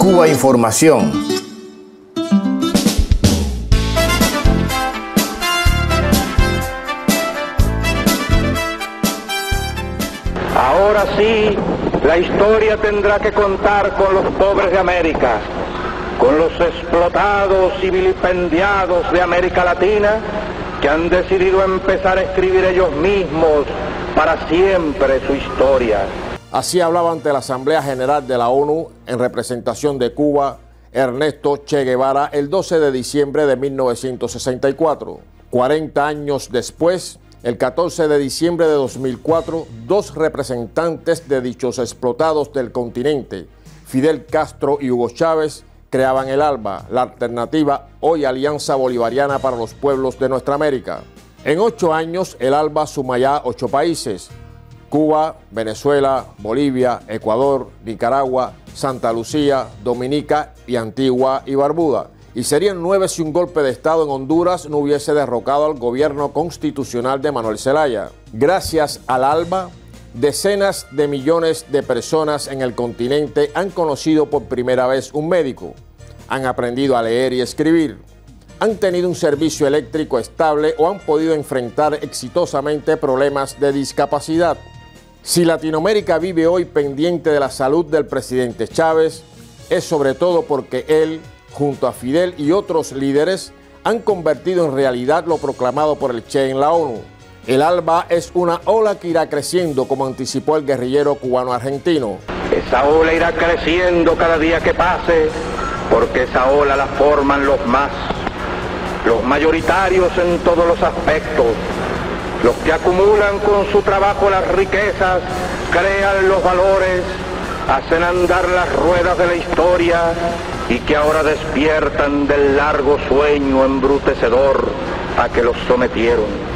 Cuba Información. Ahora sí, la historia tendrá que contar con los pobres de América, con los explotados y vilipendiados de América Latina que han decidido empezar a escribir ellos mismos para siempre su historia. Así hablaba ante la Asamblea General de la ONU en representación de Cuba Ernesto Che Guevara el 12 de diciembre de 1964. 40 años después, el 14 de diciembre de 2004, dos representantes de dichos explotados del continente, Fidel Castro y Hugo Chávez, creaban el ALBA, la alternativa hoy Alianza Bolivariana para los Pueblos de Nuestra América. En ocho años, el ALBA suma ya ocho países, Cuba, Venezuela, Bolivia, Ecuador, Nicaragua, Santa Lucía, Dominica y Antigua y Barbuda. Y serían nueve si un golpe de Estado en Honduras no hubiese derrocado al gobierno constitucional de Manuel Zelaya. Gracias al ALBA, decenas de millones de personas en el continente han conocido por primera vez un médico, han aprendido a leer y escribir, han tenido un servicio eléctrico estable o han podido enfrentar exitosamente problemas de discapacidad. Si Latinoamérica vive hoy pendiente de la salud del presidente Chávez, es sobre todo porque él, junto a Fidel y otros líderes, han convertido en realidad lo proclamado por el Che en la ONU. El ALBA es una ola que irá creciendo, como anticipó el guerrillero cubano-argentino. Esa ola irá creciendo cada día que pase, porque esa ola la forman los más, los mayoritarios en todos los aspectos, los que acumulan con su trabajo las riquezas, crean los valores, hacen andar las ruedas de la historia y que ahora despiertan del largo sueño embrutecedor a que los sometieron.